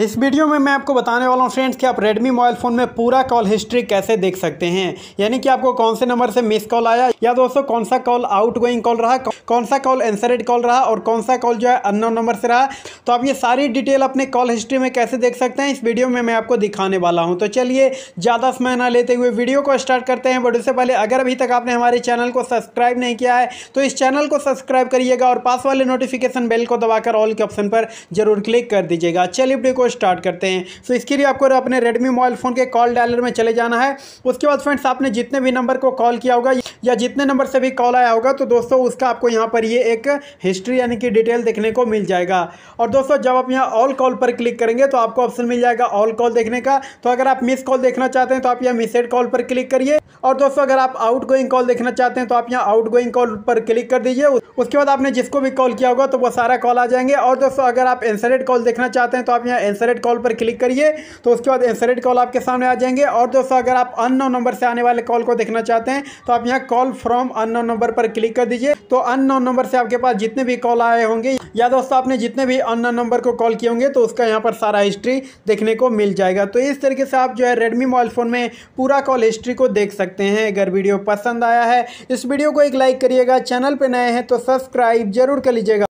इस वीडियो में मैं आपको बताने वाला हूँ फ्रेंड्स कि आप Redmi मोबाइल फ़ोन में पूरा कॉल हिस्ट्री कैसे देख सकते हैं। यानी कि आपको कौन से नंबर से मिस कॉल आया, या दोस्तों कौन सा कॉल आउट गोइंग कॉल रहा कौन सा कॉल एंसरेड कॉल रहा, और कौन सा कॉल जो है अननोन नंबर से रहा। तो आप ये सारी डिटेल अपने कॉल हिस्ट्री में कैसे देख सकते हैं, इस वीडियो में मैं आपको दिखाने वाला हूँ। तो चलिए, ज़्यादा समय ना लेते हुए वीडियो को स्टार्ट करते हैं। बट उससे पहले अगर अभी तक आपने हमारे चैनल को सब्सक्राइब नहीं किया है तो इस चैनल को सब्सक्राइब करिएगा और पास वाले नोटिफिकेशन बेल को दबाकर ऑल के ऑप्शन पर ज़रूर क्लिक कर दीजिएगा। चलिए वीडियो स्टार्ट करते हैं। तो इसके लिए आपको अपने रेडमी मोबाइल फ़ोन के कॉल डायलर में चले जाना है। उसके बाद फ्रेंड्स आपने जितने भी नंबर को कॉल किया होगा, या जितने नंबर से भी कॉल आया होगा तो दोस्तों, उसका आपको यहाँ पर ये एक हिस्ट्री यानी कि डिटेल देखने को मिल जाएगा। और दोस्तों, जब आप यहाँ ऑल कॉल पर क्लिक करेंगे तो आपको ऑप्शन मिल जाएगा ऑल कॉल देखने का। तो अगर आप मिस कॉल देखना चाहते हैं तो आप यहाँ मिसेड कॉल पर क्लिक करिए। और दोस्तों, अगर आप आउट कॉल देखना चाहते हैं तो आप यहाँ आउट कॉल पर क्लिक कर दीजिए। उसके बाद आपने जिसको भी कॉल किया होगा तो वो सारा कॉल आ जाएँगे। और दोस्तों, अगर आप एंसरेड कॉल देखना चाहते हैं तो आप यहाँ एंसरेड कॉल पर क्लिक करिए तो उसके बाद एंसरेड कॉल आपके सामने आ जाएँगे। और दोस्तों, अगर आप अननोन नंबर से आने वाले कॉल को देखना चाहते हैं तो आप यहाँ कॉल फ्रॉम अननोन नंबर पर क्लिक कर दीजिए। तो अननोन नंबर से आपके पास जितने भी कॉल आए होंगे, या दोस्तों, आपने जितने भी अननोन नंबर को कॉल किए होंगे तो उसका यहाँ पर सारा हिस्ट्री देखने को मिल जाएगा। तो इस तरीके से आप जो है रेडमी मोबाइल फ़ोन में पूरा कॉल हिस्ट्री को देख सकते हैं। अगर वीडियो पसंद आया है, इस वीडियो को एक लाइक करिएगा। चैनल पर नए हैं तो सब्सक्राइब ज़रूर कर लीजिएगा।